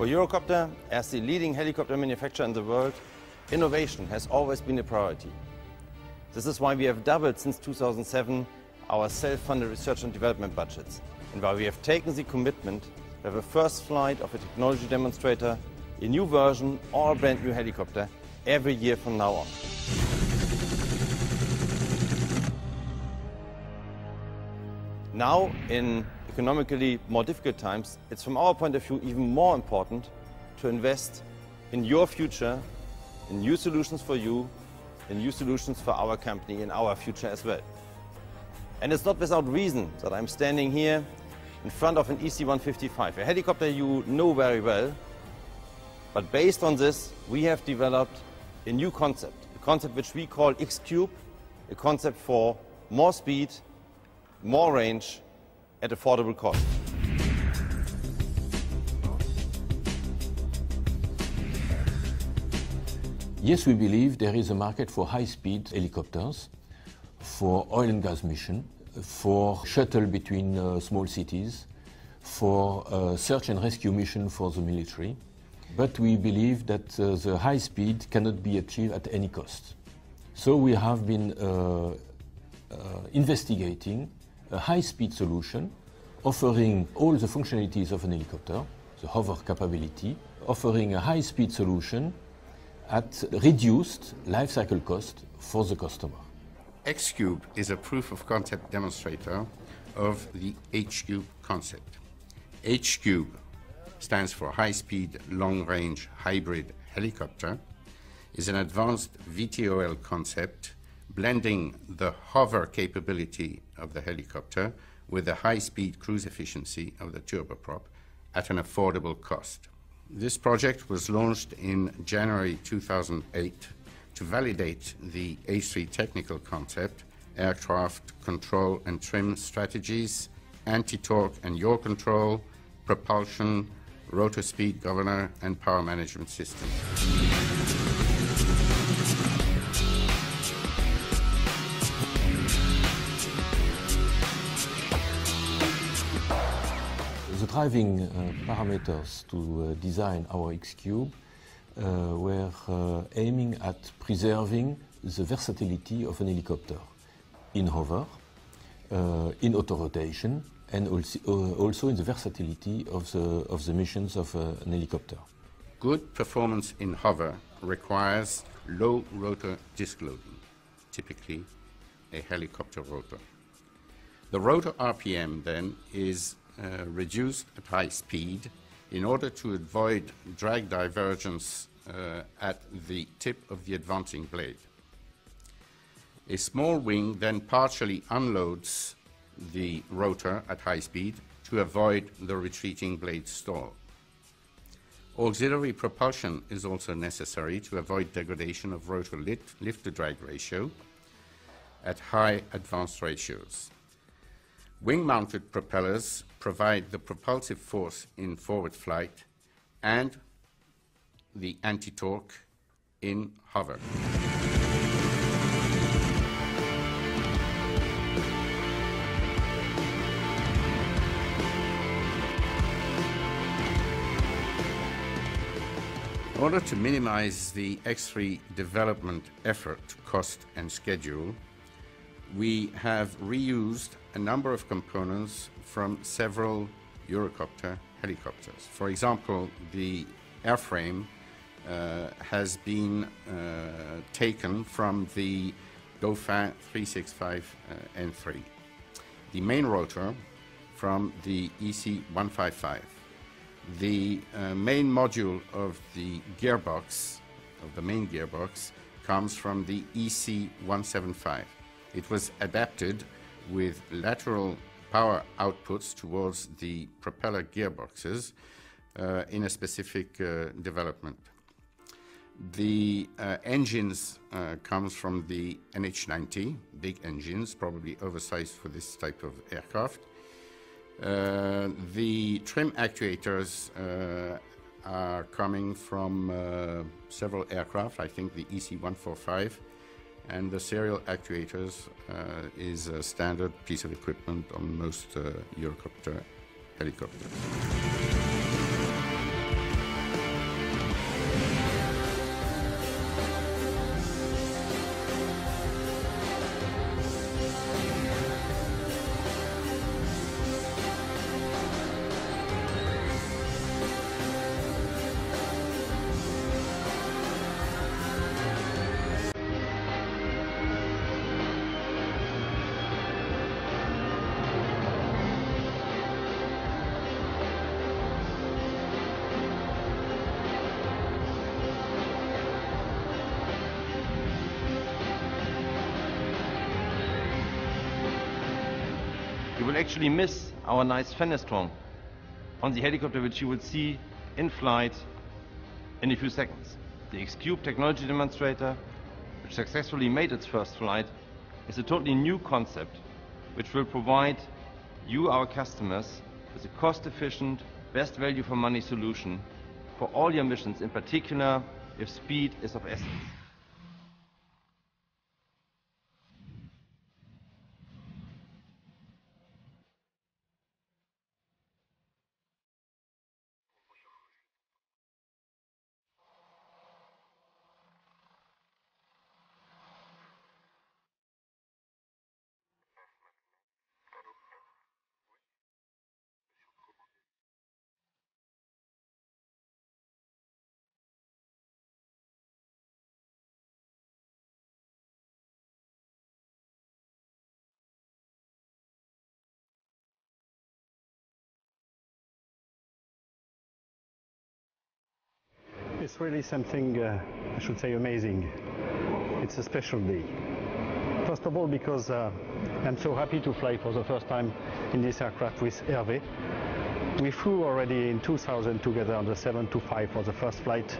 For Eurocopter, as the leading helicopter manufacturer in the world, innovation has always been a priority. This is why we have doubled since 2007 our self-funded research and development budgets, and why we have taken the commitment to have a first flight of a technology demonstrator, a new version or a brand new helicopter every year from now on. Now, in economically more difficult times, it's from our point of view even more important to invest in your future, in new solutions for you, in new solutions for our company, in our future as well. And it's not without reason that I'm standing here in front of an EC-155, a helicopter you know very well. But based on this, we have developed a new concept, a concept which we call X-Cube, a concept for more speed, more range at affordable cost. Yes, we believe there is a market for high-speed helicopters, for oil and gas mission, for shuttle between uh, small cities, for uh, search and rescue mission for the military. But we believe that uh, the high speed cannot be achieved at any cost. So we have been uh, uh, investigating a high-speed solution offering all the functionalities of an helicopter, the hover capability, offering a high-speed solution at reduced life cycle cost for the customer. X-Cube is a proof of concept demonstrator of the H-Cube concept. H-Cube stands for High Speed Long Range Hybrid Helicopter, is an advanced VTOL concept blending the hover capability of the helicopter with the high speed cruise efficiency of the turboprop at an affordable cost. This project was launched in January 2008 to validate the H3 technical concept, aircraft control and trim strategies, anti-torque and yaw control, propulsion, rotor speed governor, and power management system. Driving uh, parameters to uh, design our X-Cube uh, were aiming at preserving the versatility of an helicopter in hover, in auto rotation, and also, in the versatility of the, of the missions of an helicopter. Good performance in hover requires low rotor disk loading, typically a helicopter rotor. The rotor RPM then is uh, reduced at high speed in order to avoid drag divergence uh, at the tip of the advancing blade. A small wing then partially unloads the rotor at high speed to avoid the retreating blade stall. Auxiliary propulsion is also necessary to avoid degradation of rotor lift-to-drag ratio at high advanced ratios. Wing-mounted propellers provide the propulsive force in forward flight and the anti-torque in hover. In order to minimize the X3 development effort, cost, and schedule, we have reused a number of components from several Eurocopter helicopters. For example, the airframe uh, has been uh, taken from the Dauphin 365 uh, N3. The main rotor from the EC155. The uh, main module of the gearbox, of the main gearbox, comes from the EC175. It was adapted with lateral power outputs towards the propeller gearboxes uh, in a specific uh, development. The uh, engines uh, comes from the NH90, big engines, probably oversized for this type of aircraft. Uh, the trim actuators uh, are coming from several aircraft, I think the EC145, and the serial actuators uh, is a standard piece of equipment on most uh, Eurocopter helicopters. Will actually miss our nice Fenestron on the helicopter which you will see in flight in a few seconds. The X-Cube technology demonstrator, which successfully made its first flight, is a totally new concept which will provide you, our customers, with a cost-efficient, best value for money solution for all your missions, in particular if speed is of essence. It's really something, uh, I should say, amazing. It's a special day. First of all, because uh, I'm so happy to fly for the first time in this aircraft with Hervé. We flew already in 2000 together on the 725 for the first flight.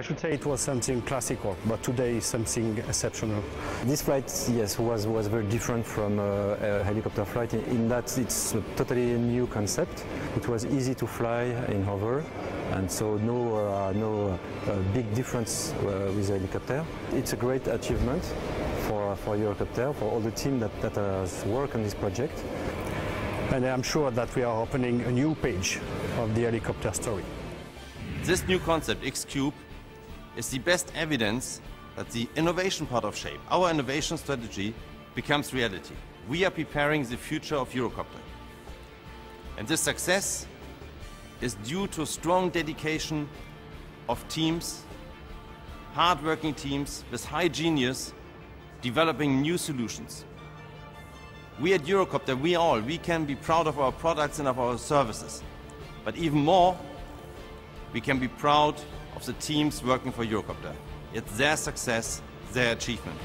I should say it was something classical, but today is something exceptional. This flight, yes, was, was very different from uh, a helicopter flight in, in that it's a totally new concept. It was easy to fly in hover, and so no, uh, no uh, big difference uh, with the helicopter. It's a great achievement for, for Eurocopter, for all the team that, that has worked on this project. And I'm sure that we are opening a new page of the helicopter story. This new concept, X-Cube, is the best evidence that the innovation part of SHAPE, our innovation strategy, becomes reality. We are preparing the future of Eurocopter. And this success is due to strong dedication of teams, hardworking teams with high genius, developing new solutions. We at Eurocopter, we all, we can be proud of our products and of our services. But even more, we can be proud of the teams working for Eurocopter. It's their success, their achievement.